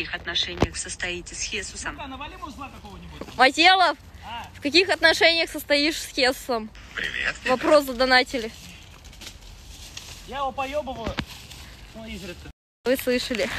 каких отношениях состоите с Хесусом? А. Мателов, А, в каких отношениях состоишь с Хесусом? Привет. Вопрос задонатили. я его поебываю. Ну, изредка. Вы слышали.